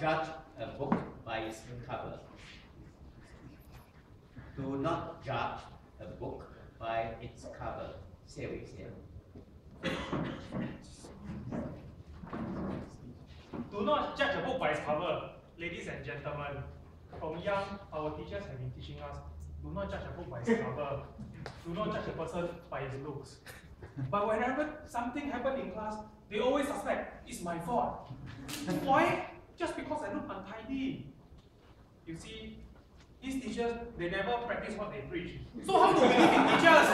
judge a book by its cover. Do not judge a book by its cover. Me. Do not judge a book by its cover. Ladies and gentlemen, from young, our teachers have been teaching us, do not judge a book by its cover. Do not judge a person by his looks. But whenever something happened in class, they always suspect it's my fault. Why? Just because I look untidy. You see, these teachers, they never practice what they preach. So how do we believe in teachers?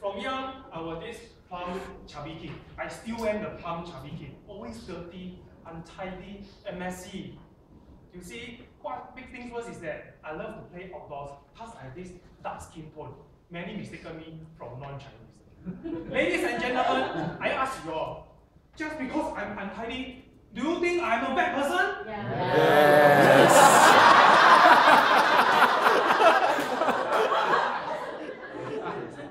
From young, I was this plump, chubby kid. I still am the plump, chubby kid. Always dirty, untidy, and messy. You see, what big things was is that I love to play outdoors, plus I have this dark skin tone. Many mistaken me from non-Chinese. Ladies and gentlemen, I ask you all, just because I'm untidy, do you think I'm a bad person?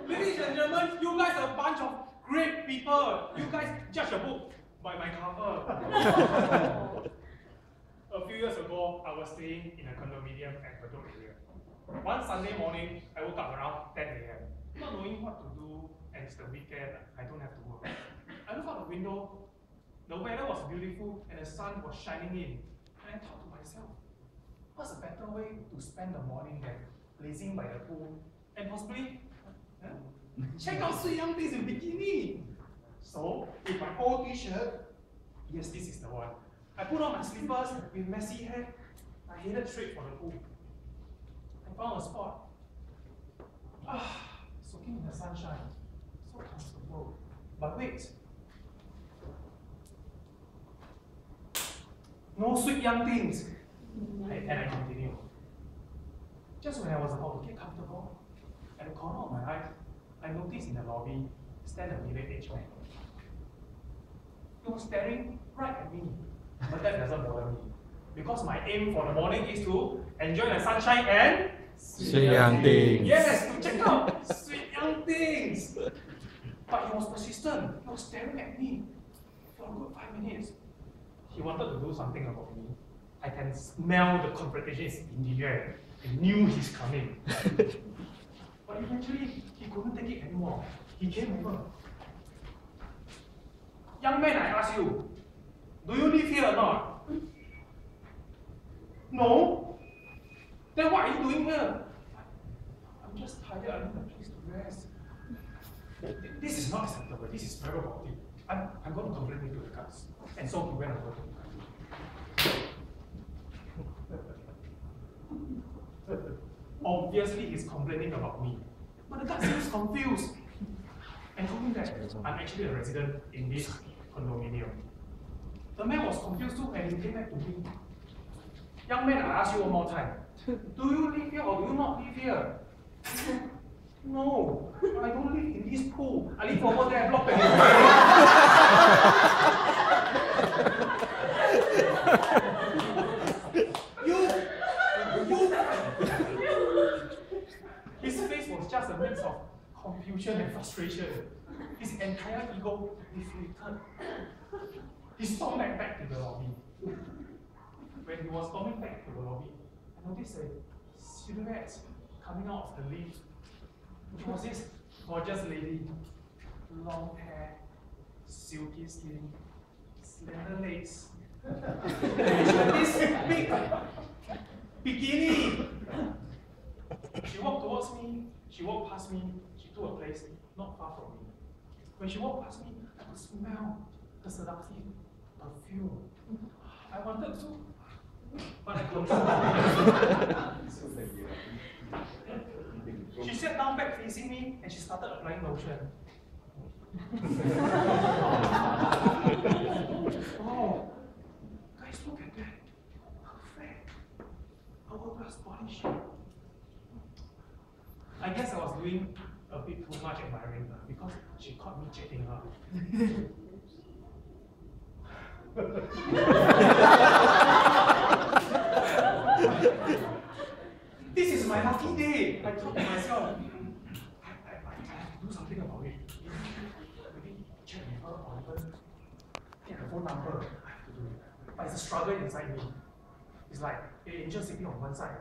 Ladies and gentlemen, you guys are a bunch of great people. You guys judge a book by my cover. a few years ago, I was staying in a condominium at Bedok area. One Sunday morning, I woke up around 10 a.m. Not knowing what to do, and it's the weekend, I don't have to work. I look out the window, the weather was beautiful, and the sun was shining in. And I thought to myself, what's a better way to spend the morning than lazing by the pool and possibly huh, check out Sui Young Things in bikini? So, with my old t-shirt, yes, this is the one. I put on my slippers with messy hair. I headed straight for the pool. I found a spot. Ah, soaking in the sunshine. So comfortable. But wait. No sweet young things. I, and I continue. Just when I was about to get comfortable, at the corner of my eye, I noticed in the lobby stand a middle-aged man. He was staring right at me. But that doesn't bother me. Because my aim for the morning is to enjoy the sunshine and Sweet young things. Yes, to check out sweet young things. But he was persistent. He was staring at me for a good five minutes. He wanted to do something about me. I can smell the confrontation is in the air. I knew he's coming. but eventually, he couldn't take it anymore. He came over. Young man, I ask you, do you live here or not? No? Then what are you doing here? I'm just tired, I need a place to rest. This is not acceptable, this is faulty. I'm, I'm going to complain to the guards. And so he went over to the Obviously, he's complaining about me. But the guard seems confused. And told me that I'm actually a resident in this. The man was confused too and he came back to me. Young man, I ask you one more time. Do you live here or do you not live here? No, I don't live in this pool. I live over there, block You, you. His face was just a mix of confusion and frustration. His entire ego deflated. He stormed back, back to the lobby. When he was storming back to the lobby, I noticed a silhouette coming out of the lift. It was this gorgeous lady, long hair, silky skin, slender legs. this big bikini. She walked towards me, she walked past me, she took a place not far from me. When she walked past me, I could smell the seductive perfume. I wanted to, but I couldn't. she sat down back facing me and she started applying lotion. oh, guys, look at that. Perfect. Hourglass body shape. I guess I was doing a bit too much admiring her because she caught me chatting her. this is my lucky day. I thought to myself, hmm, I, I, I have to do something about it. Maybe check with her or even get her phone number. I have to do it. But it's a struggle inside me. It's like an angel sitting on one side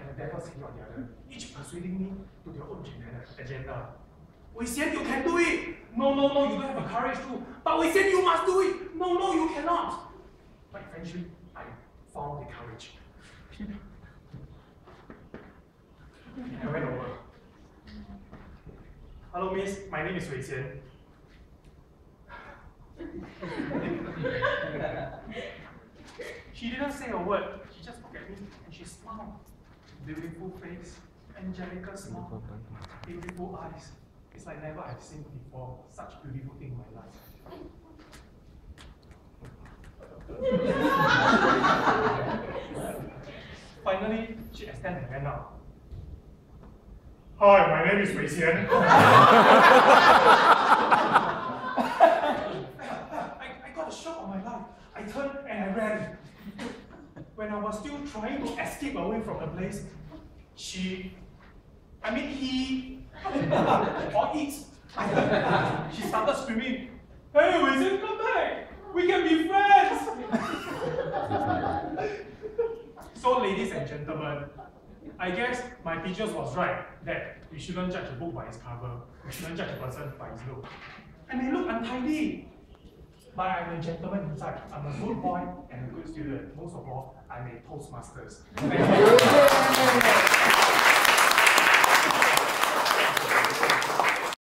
and the devil sitting on the other, each persuading me to their own agenda. Wei Xian, you can do it! No, no, no, you don't have the courage to. But we said you must do it! No, no, you cannot! But eventually, I found the courage. I went over. Hello, miss. My name is Wei Xian. she didn't say a word. She just looked at me and she smiled. Beautiful face, angelical smile, beautiful eyes. It's like never I've seen before such beautiful thing in my life. Finally, she extended her hand out. Hi, my name is Wei Xian. I, I got a shock of my life. I turned and I ran. When I was still trying to escape away from the place, she, I mean he, or it, she started screaming, Hey, Wei Xian, come back! We can be friends! So, ladies and gentlemen, I guess my teachers was right that we shouldn't judge a book by its cover. We shouldn't judge a person by his look. I may look untidy, but I'm a gentleman inside. I'm a good boy and a good student. Most of all, I'm a Toastmasters.